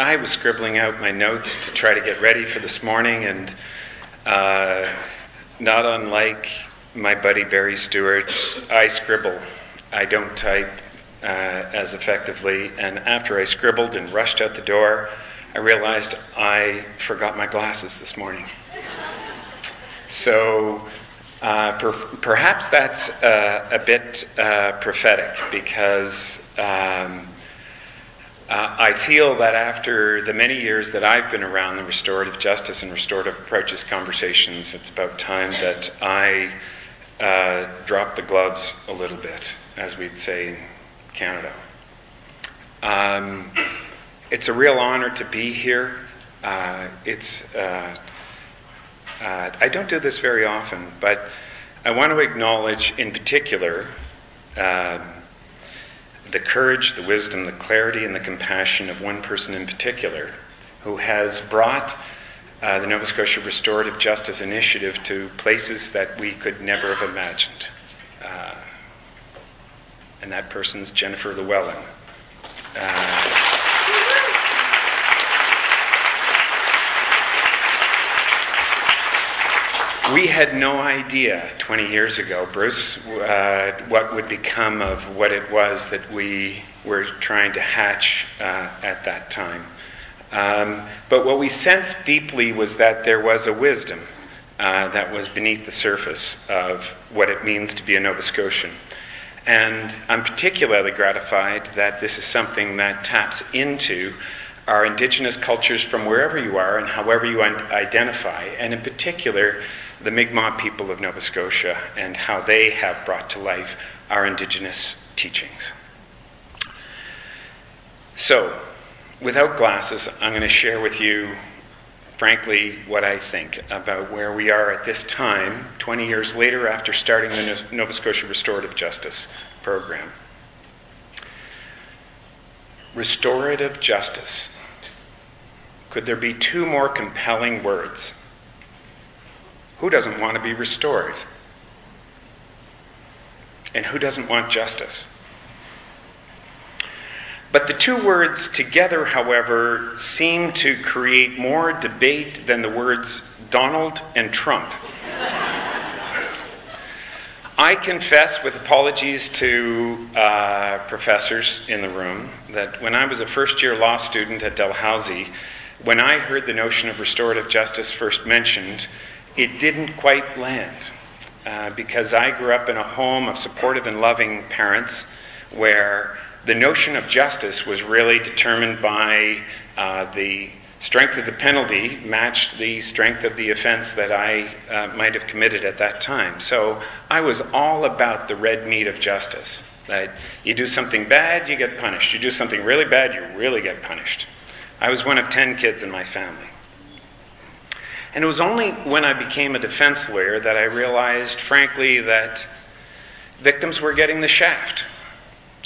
I was scribbling out my notes to try to get ready for this morning, and uh, not unlike my buddy Barry Stuart, I scribble. I don't type uh, as effectively, and after I scribbled and rushed out the door, I realized I forgot my glasses this morning. So uh, per- perhaps that's uh, a bit uh, prophetic because um, uh, I feel that after the many years that I've been around the restorative justice and restorative approaches conversations, it's about time that I uh, drop the gloves a little bit, as we'd say in Canada. Um, it's a real honor to be here. Uh, it's uh, I don't do this very often, but I want to acknowledge in particular uh, the courage, the wisdom, the clarity, and the compassion of one person in particular who has brought uh, the Nova Scotia Restorative Justice Initiative to places that we could never have imagined. Uh, and that person's Jennifer Llewellyn. Uh, We had no idea 20 years ago, Bruce, uh, what would become of what it was that we were trying to hatch uh, at that time. Um, but what we sensed deeply was that there was a wisdom uh, that was beneath the surface of what it means to be a Nova Scotian. And I'm particularly gratified that this is something that taps into our Indigenous cultures from wherever you are and however you identify, and in particular, the Mi'kmaq people of Nova Scotia and how they have brought to life our Indigenous teachings. So, without glasses, I'm going to share with you, frankly, what I think about where we are at this time, 20 years later after starting the Nova Scotia Restorative Justice Program. Restorative justice. Could there be two more compelling words? Who doesn't want to be restored? And who doesn't want justice? But the two words together, however, seem to create more debate than the words Donald and Trump. I confess, with apologies to uh, professors in the room, that when I was a first year law student at Dalhousie, when I heard the notion of restorative justice first mentioned, it didn't quite land uh, because I grew up in a home of supportive and loving parents where the notion of justice was really determined by uh, the strength of the penalty matched the strength of the offense that I uh, might have committed at that time. So I was all about the red meat of justice. That you do something bad, you get punished. You do something really bad, you really get punished. I was one of ten kids in my family. And it was only when I became a defense lawyer that I realized, frankly, that victims were getting the shaft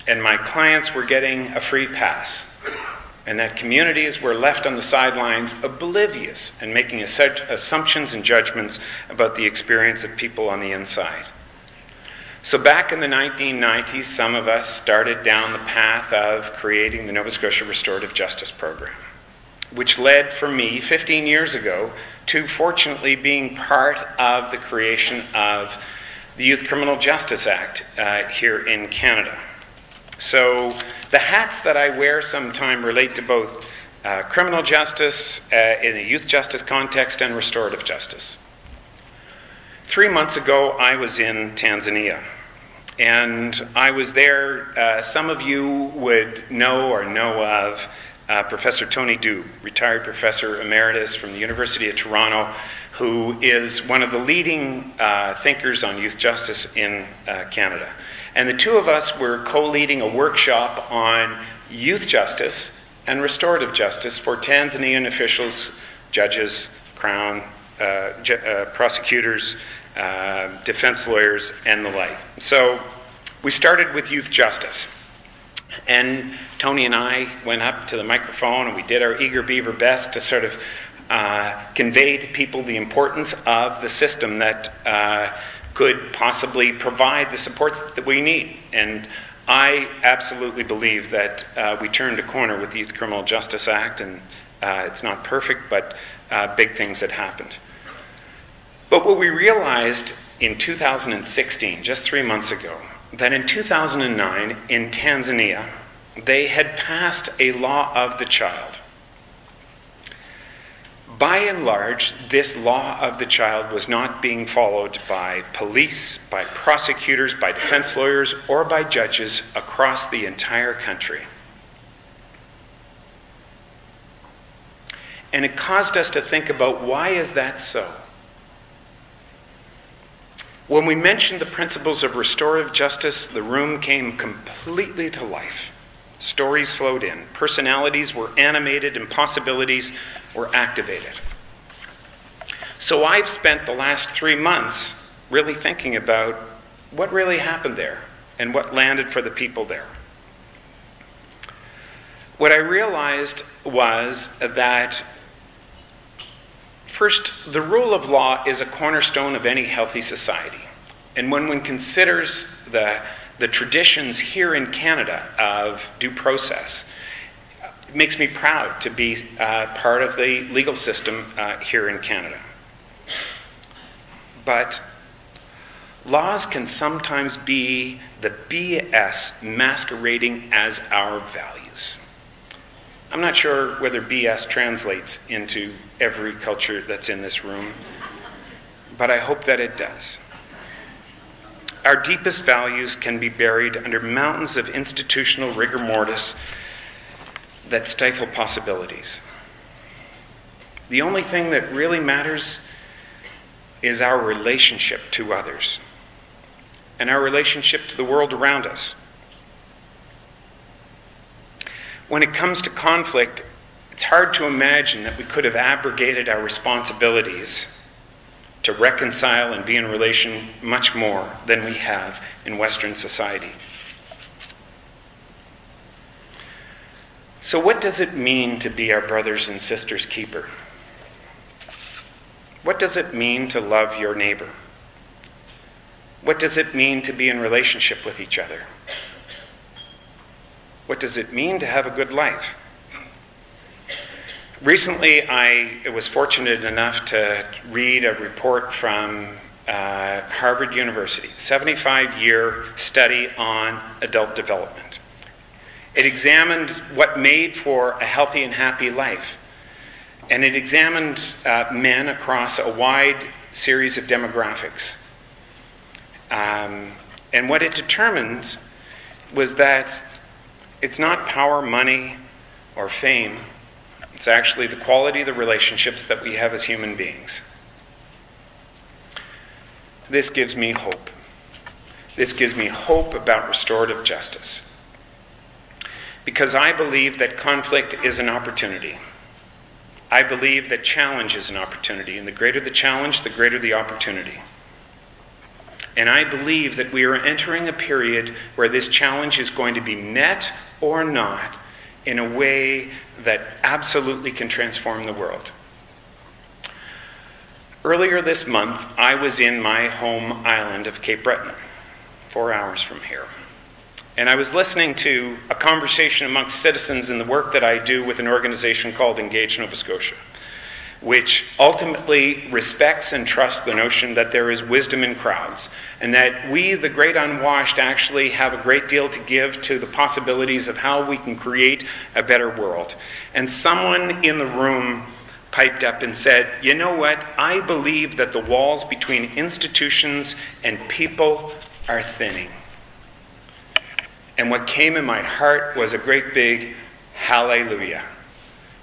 and my clients were getting a free pass, and that communities were left on the sidelines oblivious and making assumptions and judgments about the experience of people on the inside. So, back in the 1990s, some of us started down the path of creating the Nova Scotia Restorative Justice Program, which led for me 15 years ago to fortunately being part of the creation of the Youth Criminal Justice Act uh, here in Canada. So the hats that I wear sometime relate to both uh, criminal justice uh, in a youth justice context and restorative justice. Three months ago, I was in Tanzania. And I was there, uh, some of you would know or know of uh, Professor Tony Doob, retired professor emeritus from the University of Toronto, who is one of the leading uh, thinkers on youth justice in uh, Canada. And the two of us were co leading a workshop on youth justice and restorative justice for Tanzanian officials, judges, crown, uh, ju- uh, prosecutors, uh, defense lawyers, and the like. So we started with youth justice. And Tony and I went up to the microphone and we did our eager beaver best to sort of uh, convey to people the importance of the system that uh, could possibly provide the supports that we need. And I absolutely believe that uh, we turned a corner with the Youth Criminal Justice Act, and uh, it's not perfect, but uh, big things had happened. But what we realized in 2016, just three months ago, that in 2009 in Tanzania, they had passed a law of the child. By and large, this law of the child was not being followed by police, by prosecutors, by defense lawyers, or by judges across the entire country. And it caused us to think about why is that so? When we mentioned the principles of restorative justice, the room came completely to life. Stories flowed in, personalities were animated, and possibilities were activated. So I've spent the last three months really thinking about what really happened there and what landed for the people there. What I realized was that First, the rule of law is a cornerstone of any healthy society. And when one considers the, the traditions here in Canada of due process, it makes me proud to be uh, part of the legal system uh, here in Canada. But laws can sometimes be the BS masquerading as our values. I'm not sure whether BS translates into every culture that's in this room, but I hope that it does. Our deepest values can be buried under mountains of institutional rigor mortis that stifle possibilities. The only thing that really matters is our relationship to others and our relationship to the world around us. When it comes to conflict, it's hard to imagine that we could have abrogated our responsibilities to reconcile and be in relation much more than we have in Western society. So, what does it mean to be our brothers and sisters' keeper? What does it mean to love your neighbor? What does it mean to be in relationship with each other? What does it mean to have a good life? Recently, I was fortunate enough to read a report from uh, Harvard University, 75 year study on adult development. It examined what made for a healthy and happy life. And it examined uh, men across a wide series of demographics. Um, and what it determined was that it's not power, money, or fame. It's actually the quality of the relationships that we have as human beings. This gives me hope. This gives me hope about restorative justice. Because I believe that conflict is an opportunity. I believe that challenge is an opportunity. And the greater the challenge, the greater the opportunity. And I believe that we are entering a period where this challenge is going to be met or not in a way that absolutely can transform the world. Earlier this month, I was in my home island of Cape Breton, four hours from here. And I was listening to a conversation amongst citizens in the work that I do with an organization called Engage Nova Scotia, which ultimately respects and trusts the notion that there is wisdom in crowds and that we, the great unwashed, actually have a great deal to give to the possibilities of how we can create a better world. And someone in the room piped up and said, You know what? I believe that the walls between institutions and people are thinning. And what came in my heart was a great big hallelujah.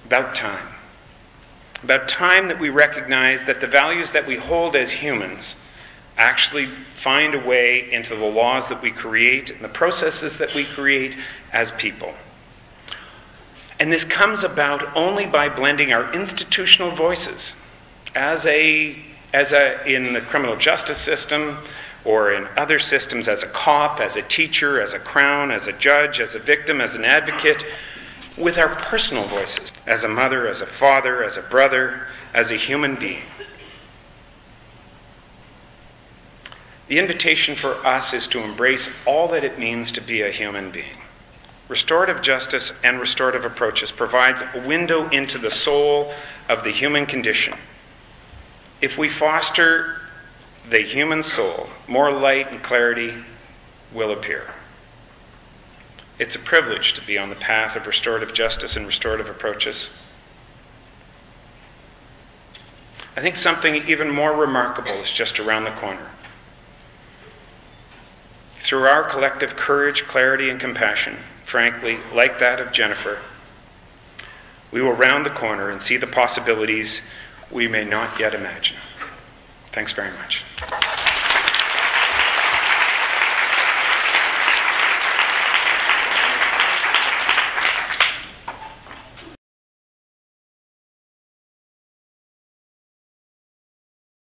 About time. About time that we recognize that the values that we hold as humans actually find a way into the laws that we create and the processes that we create as people. And this comes about only by blending our institutional voices as a as a in the criminal justice system or in other systems as a cop, as a teacher, as a crown, as a judge, as a victim, as an advocate, with our personal voices, as a mother, as a father, as a brother, as a human being. The invitation for us is to embrace all that it means to be a human being. Restorative justice and restorative approaches provides a window into the soul of the human condition. If we foster the human soul, more light and clarity will appear. It's a privilege to be on the path of restorative justice and restorative approaches. I think something even more remarkable is just around the corner. Through our collective courage, clarity, and compassion, frankly, like that of Jennifer, we will round the corner and see the possibilities we may not yet imagine. Thanks very much.